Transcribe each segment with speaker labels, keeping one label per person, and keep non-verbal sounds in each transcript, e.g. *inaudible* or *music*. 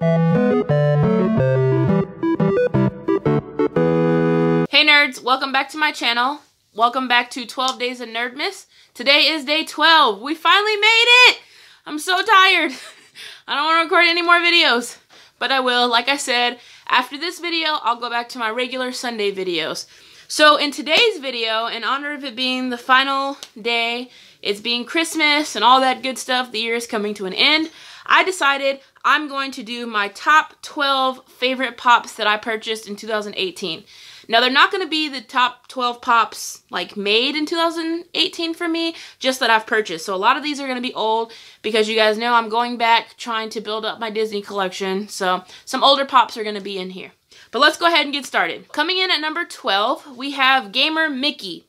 Speaker 1: Hey nerds, welcome back to my channel. Welcome back to 12 Days of Nerdmas. Today is day 12. We finally made it! I'm so tired. *laughs* I don't want to record any more videos, but I will. Like I said, after this video, I'll go back to my regular Sunday videos. So in today's video, in honor of it being the final day, it's being Christmas and all that good stuff, the year is coming to an end, I decided I'm going to do my top 12 favorite pops that I purchased in 2018. Now, they're not going to be the top 12 pops, like, made in 2018 for me, just that I've purchased. So a lot of these are going to be old because you guys know I'm going back trying to build up my Disney collection. So some older pops are going to be in here. But let's go ahead and get started. Coming in at number 12, we have Gamer Mickey.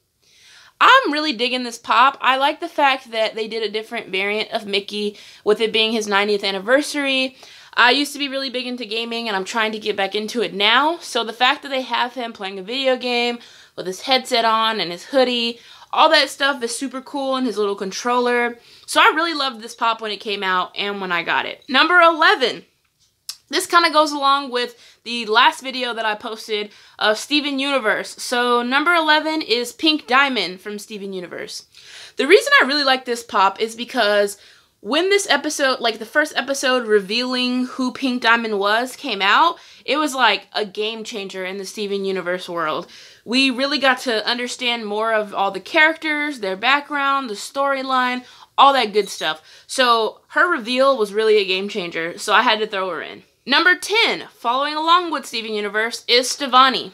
Speaker 1: I'm really digging this pop. I like the fact that they did a different variant of Mickey with it being his 90th anniversary. I used to be really big into gaming and I'm trying to get back into it now. So the fact that they have him playing a video game with his headset on and his hoodie, all that stuff is super cool and his little controller. So I really loved this pop when it came out and when I got it. Number 11. This kind of goes along with the last video that I posted of Steven Universe. So number 11 is Pink Diamond from Steven Universe. The reason I really like this pop is because when this episode, like the first episode revealing who Pink Diamond was, came out, it was like a game changer in the Steven Universe world. We really got to understand more of all the characters, their background, the storyline, all that good stuff. So her reveal was really a game changer, so I had to throw her in. Number 10, following along with Steven Universe, is Stevonnie.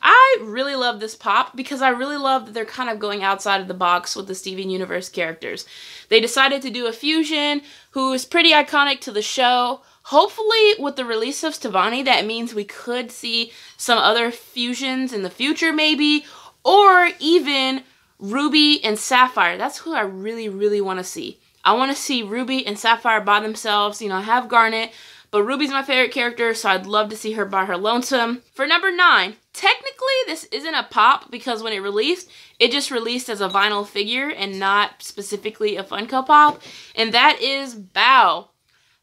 Speaker 1: I really love this pop because I really love that they're kind of going outside of the box with the Steven Universe characters. They decided to do a fusion who is pretty iconic to the show. Hopefully, with the release of Stevonnie, that means we could see some other fusions in the future, maybe, or even Ruby and Sapphire. That's who I really, really want to see. I want to see Ruby and Sapphire by themselves, you know, I have Garnet, but Ruby's my favorite character, so I'd love to see her by her lonesome. For number nine, technically this isn't a pop because when it released, it just released as a vinyl figure and not specifically a Funko Pop, and that is Bao.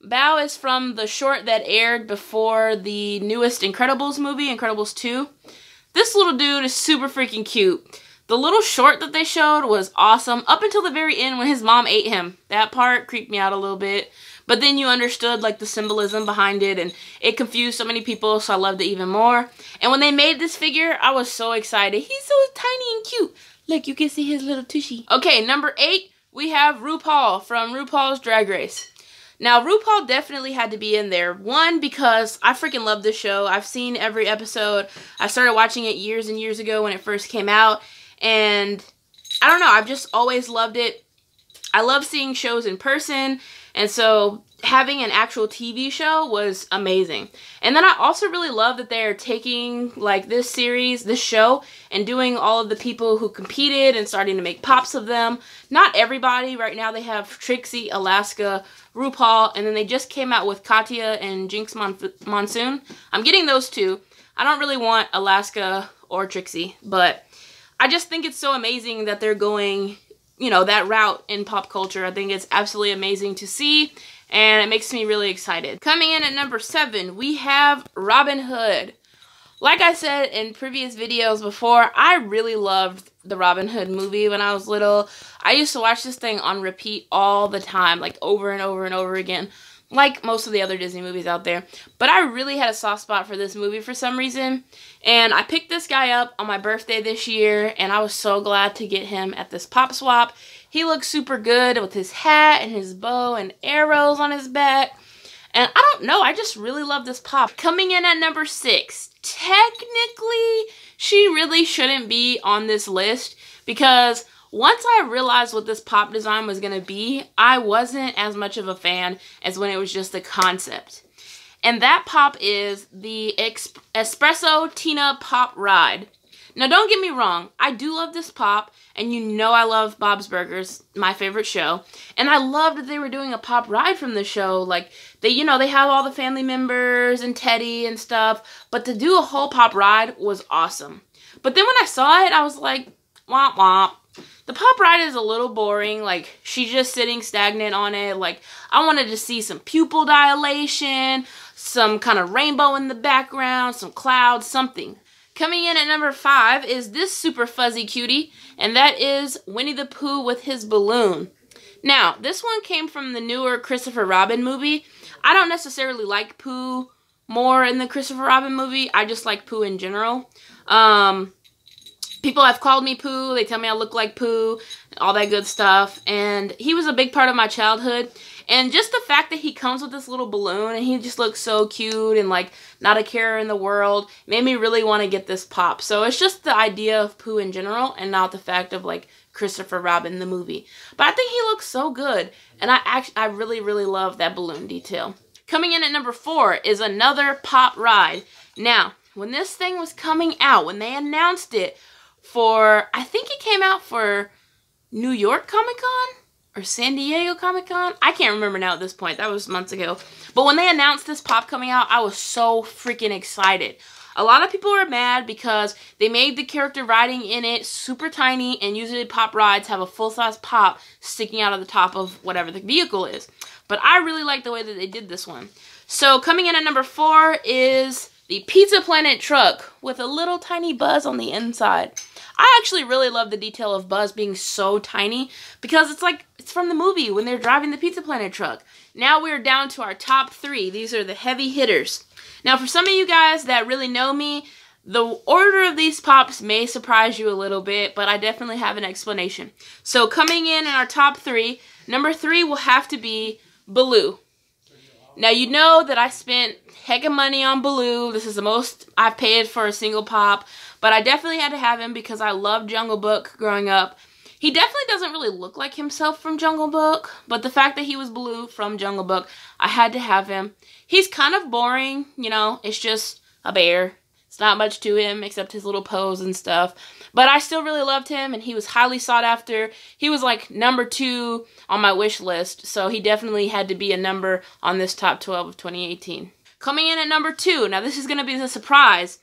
Speaker 1: Bao is from the short that aired before the newest Incredibles movie, Incredibles 2. This little dude is super freaking cute. The little short that they showed was awesome up until the very end when his mom ate him. That part creeped me out a little bit. But then you understood like the symbolism behind it and it confused so many people so I loved it even more. And when they made this figure, I was so excited. He's so tiny and cute. Look, you can see his little tushy. Okay, number eight, we have RuPaul from RuPaul's Drag Race. Now, RuPaul definitely had to be in there. One, because I freaking love this show. I've seen every episode. I started watching it years and years ago when it first came out. And I don't know, I've just always loved it. I love seeing shows in person and so having an actual TV show was amazing. And then I also really love that they're taking like this series, this show, and doing all of the people who competed and starting to make pops of them. Not everybody. Right now they have Trixie, Alaska, RuPaul, and then they just came out with Katya and Jinkx Mon Monsoon. I'm getting those two. I don't really want Alaska or Trixie, but I just think it's so amazing that they're going you know, that route in pop culture. I think it's absolutely amazing to see and it makes me really excited. Coming in at number seven, we have Robin Hood. Like I said in previous videos before, I really loved the Robin Hood movie when I was little. I used to watch this thing on repeat all the time, like over and over and over again like most of the other Disney movies out there. But I really had a soft spot for this movie for some reason. And I picked this guy up on my birthday this year, and I was so glad to get him at this pop swap. He looks super good with his hat and his bow and arrows on his back. And I don't know, I just really love this pop. Coming in at number six, technically, she really shouldn't be on this list because once I realized what this pop design was going to be, I wasn't as much of a fan as when it was just a concept. And that pop is the Espresso Tina Pop Ride. Now, don't get me wrong, I do love this pop, and you know I love Bob's Burgers, my favorite show. And I loved that they were doing a pop ride from the show. Like, they, you know, they have all the family members and Teddy and stuff, but to do a whole pop ride was awesome. But then when I saw it, I was like, womp womp. The pop ride is a little boring. Like, she's just sitting stagnant on it. Like, I wanted to see some pupil dilation, some kind of rainbow in the background, some clouds, something. Coming in at number five is this super fuzzy cutie, and that is Winnie the Pooh with his balloon. Now, this one came from the newer Christopher Robin movie. I don't necessarily like Pooh more in the Christopher Robin movie. I just like Pooh in general. Um, people have called me Pooh. They tell me I look like Pooh, all that good stuff. And he was a big part of my childhood. And just the fact that he comes with this little balloon and he just looks so cute and like not a care in the world made me really want to get this pop. So it's just the idea of Pooh in general and not the fact of like Christopher Robin the movie. But I think he looks so good and I actually I really really love that balloon detail. Coming in at number 4 is another pop ride. Now, when this thing was coming out, when they announced it for I think it came out for New York Comic Con or San Diego Comic Con. I can't remember now at this point. That was months ago. But when they announced this pop coming out, I was so freaking excited. A lot of people are mad because they made the character riding in it super tiny and usually pop rides have a full-size pop sticking out of the top of whatever the vehicle is. But I really like the way that they did this one. So coming in at number four is the Pizza Planet truck with a little tiny buzz on the inside. I actually really love the detail of Buzz being so tiny because it's like, it's from the movie when they're driving the Pizza Planet truck. Now we're down to our top three. These are the heavy hitters. Now for some of you guys that really know me, the order of these pops may surprise you a little bit, but I definitely have an explanation. So coming in in our top three, number three will have to be Baloo. Now you know that I spent heck of money on Baloo. This is the most I've paid for a single pop. But I definitely had to have him because I loved Jungle Book growing up. He definitely doesn't really look like himself from Jungle Book, but the fact that he was Baloo from Jungle Book, I had to have him. He's kind of boring, you know, it's just a bear. It's not much to him except his little pose and stuff. But I still really loved him and he was highly sought after. He was like number two on my wish list, so he definitely had to be a number on this top 12 of 2018. Coming in at number two, now this is going to be the surprise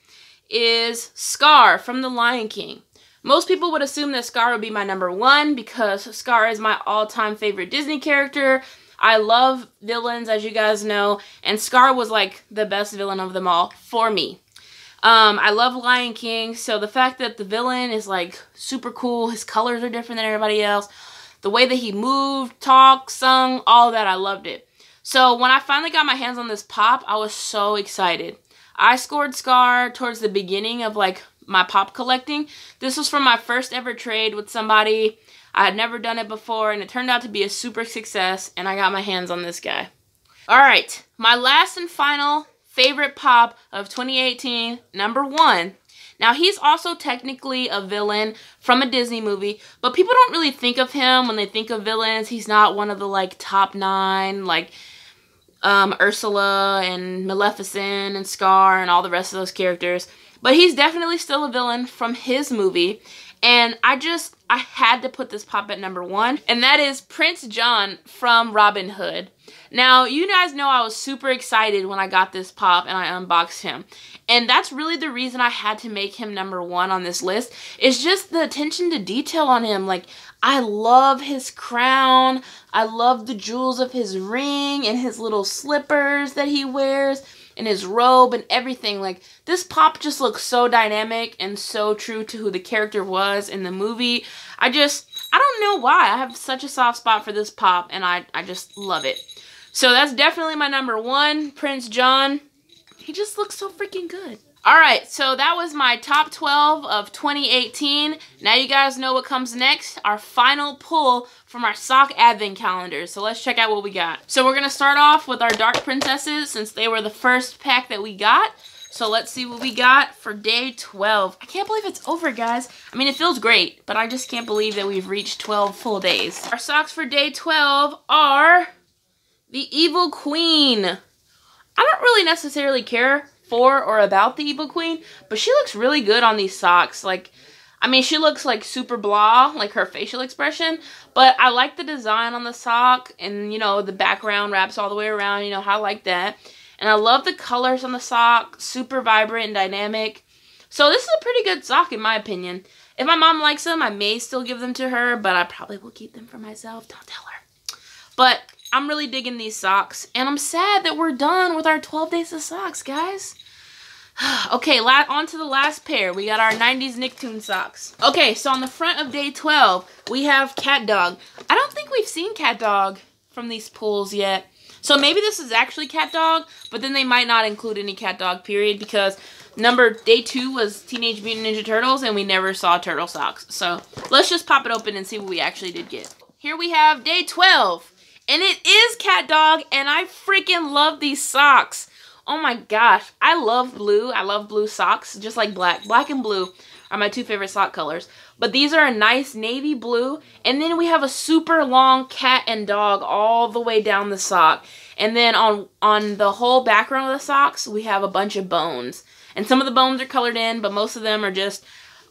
Speaker 1: is Scar from The Lion King. Most people would assume that Scar would be my number one because Scar is my all-time favorite Disney character. I love villains, as you guys know, and Scar was like the best villain of them all for me. Um, I love Lion King, so the fact that the villain is like super cool, his colors are different than everybody else, the way that he moved, talked, sung, all that, I loved it. So when I finally got my hands on this pop, I was so excited. I scored Scar towards the beginning of like my pop collecting. This was from my first ever trade with somebody. I had never done it before and it turned out to be a super success and I got my hands on this guy. Alright, my last and final favorite pop of 2018, number one. Now he's also technically a villain from a Disney movie, but people don't really think of him when they think of villains. He's not one of the like top nine, like um, Ursula and Maleficent and Scar and all the rest of those characters. But he's definitely still a villain from his movie. And I just, I had to put this pop at number one. And that is Prince John from Robin Hood. Now, you guys know I was super excited when I got this pop and I unboxed him. And that's really the reason I had to make him number one on this list. It's just the attention to detail on him. Like, I love his crown. I love the jewels of his ring and his little slippers that he wears and his robe and everything. Like, this pop just looks so dynamic and so true to who the character was in the movie. I just, I don't know why. I have such a soft spot for this pop and I, I just love it. So that's definitely my number one, Prince John. He just looks so freaking good. Alright, so that was my top 12 of 2018. Now you guys know what comes next. Our final pull from our sock advent calendar. So let's check out what we got. So we're to start off with our Dark Princesses since they were the first pack that we got. So let's see what we got for day 12. I can't believe it's over, guys. I mean, it feels great, but I just can't believe that we've reached 12 full days. Our socks for day 12 are the Evil Queen. I don't really necessarily care for or about the Evil Queen, but she looks really good on these socks. Like, I mean, she looks like super blah, like her facial expression, but I like the design on the sock and, you know, the background wraps all the way around, you know, I like that. And I love the colors on the sock, super vibrant and dynamic. So this is a pretty good sock in my opinion. If my mom likes them, I may still give them to her, but I probably will keep them for myself. Don't tell her. But I'm really digging these socks. And I'm sad that we're done with our 12 days of socks, guys. *sighs* okay, la on to the last pair. We got our 90s Nicktoon socks. Okay, so on the front of day 12, we have CatDog. I don't think we've seen CatDog from these pulls yet. So maybe this is actually CatDog, but then they might not include any CatDog period because number day two was Teenage Mutant Ninja Turtles and we never saw Turtle Socks. So let's just pop it open and see what we actually did get. Here we have day 12 and it is CatDog and I freaking love these socks. Oh my gosh, I love blue. I love blue socks, just like black. Black and blue are my two favorite sock colors. But these are a nice navy blue. And then we have a super long cat and dog all the way down the sock. And then on, on the whole background of the socks, we have a bunch of bones. And some of the bones are colored in, but most of them are just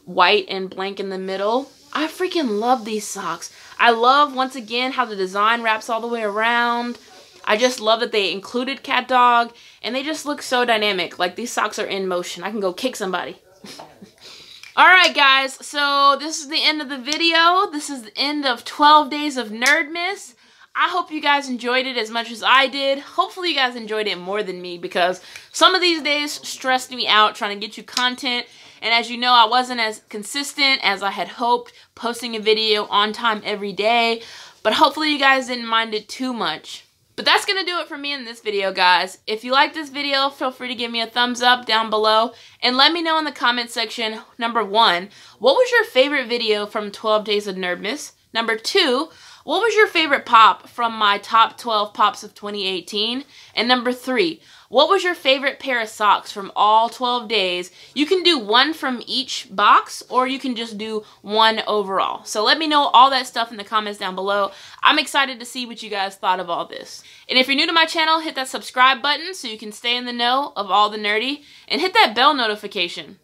Speaker 1: white and blank in the middle. I freaking love these socks. I love, once again, how the design wraps all the way around. I just love that they included CatDog, and they just look so dynamic. Like, these socks are in motion. I can go kick somebody. *laughs* Alright, guys, so this is the end of the video. This is the end of 12 days of Nerdmas. I hope you guys enjoyed it as much as I did. Hopefully you guys enjoyed it more than me because some of these days stressed me out trying to get you content. And as you know, I wasn't as consistent as I had hoped, posting a video on time every day. But hopefully you guys didn't mind it too much. But that's going to do it for me in this video, guys. If you like this video, feel free to give me a thumbs up down below. And let me know in the comment section, number one, what was your favorite video from 12 Days of Nerdmas? Number two, what was your favorite pop from my top 12 pops of 2018? And number three, what was your favorite pair of socks from all 12 days? You can do one from each box or you can just do one overall. So let me know all that stuff in the comments down below. I'm excited to see what you guys thought of all this. And if you're new to my channel, hit that subscribe button so you can stay in the know of all the nerdy and hit that bell notification.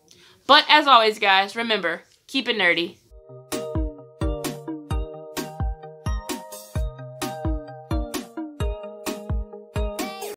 Speaker 1: But as always, guys, remember, keep it nerdy.